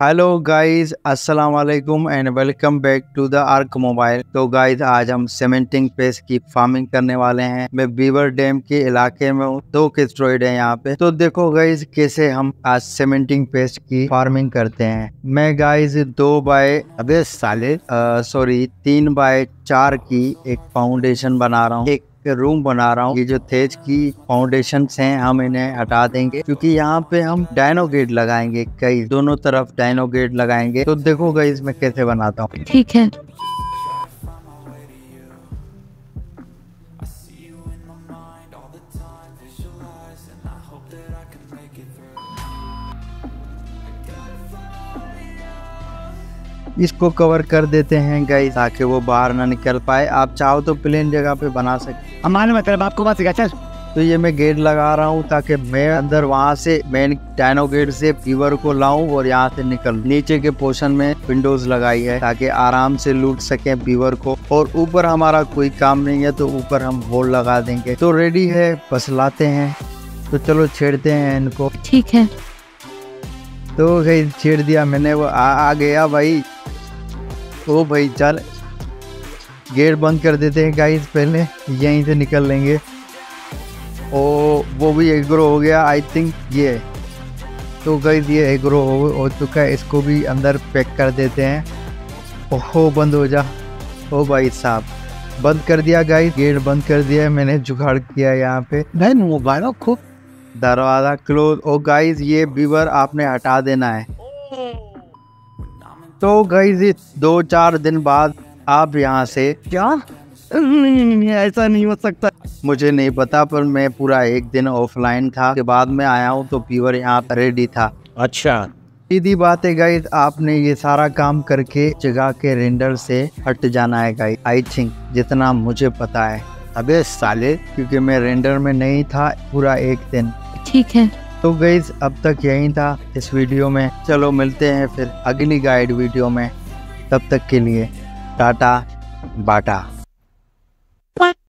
Hello guys अस्सलाम वालेकुम and welcome back to the ark mobile तो गाइस आज हम सीमेंटिंग पेस्ट की फ़ार्मिंग करने वाले हैं। मैं बीवर डैम के इलाके में हूँ। दो किस्ट्रॉइड है यहाँ पे। तो देखो गाइस कैसे हम आज सीमेंटिंग पेस्ट की फ़ार्मिंग करते हैं। मैं गाइस दो बाय, अबे साले सॉरी तीन बाय चार की एक फाउंडेशन बना रहा हूँ। एक रूम बना रहा हूँ। ये जो तेज की फाउंडेशन हैं, हम इन्हें हटा देंगे। क्योंकि यहाँ पे हम डायनो गेट लगाएँगे, कई। दोनों तरफ़ डायनो गेट लगाएँगे। तो देखो गई इसमें कैसे बनाता हूँ। ठीक है। इसको कवर कर देते हैं गाइस ताकि वो बाहर ना निकल पाए। आप चाहो तो प्लेन जगह पे बना सकते हमारे मतलब आपको बात सिखा चल। तो ये मैं गेट लगा रहा हूँ ताकि मैं अंदर वहाँ से मेन डायनो गेट से फीवर को लाऊं और यहाँ से निकल नीचे के पोर्शन में विंडोज़ लगाई है ताकि आराम से लूट सके फीवर को। और ऊपर हमारा कोई काम नहीं है तो ऊपर हम होल लगा देंगे। तो रेडी है बस लाते हैं। तो चलो छेड़ते हैं इनको। ठीक है। तो गई छेड़ दिया मैंने वो आ, आ गया भाई। ओ भाई चल गेट बंद कर देते हैं गाइस पहले यहीं से निकल लेंगे। ओ वो भी एग्रो हो गया आई थिंक ये। तो गाइस ये एग्रो हो, हो चुका है इसको भी अंदर पैक कर देते हैं। ओहो बंद हो जा। ओ भाई साहब बंद कर दिया गाइस गेट बंद कर दिया मैंने जुगाड़ किया यहाँ पे। मैं मोबाइल खूब दरवाज़ा क्लोज ओ गाइस ये बीवर आपने हटा देना है। तो गई दो चार दिन बाद आप यहाँ से क्या? नहीं ऐसा नहीं हो सकता। मुझे नहीं पता पर मैं पूरा एक दिन ऑफलाइन था। के बाद में आया हूँ तो फीवर यहाँ रेडी था। अच्छा। सीधी बात है गाइस आपने ये सारा काम करके जगह के रेंडर से हट जाना है गाइस आई थिंक जितना मुझे पता है। अबे साले क्योंकि मैं रेंडर में नहीं था पूरा एक दिन। ठीक है। तो गई अब तक यही था इस वीडियो में। चलो मिलते हैं फिर अगली गाइड वीडियो में। तब तक के लिए, टाटा, बाटा।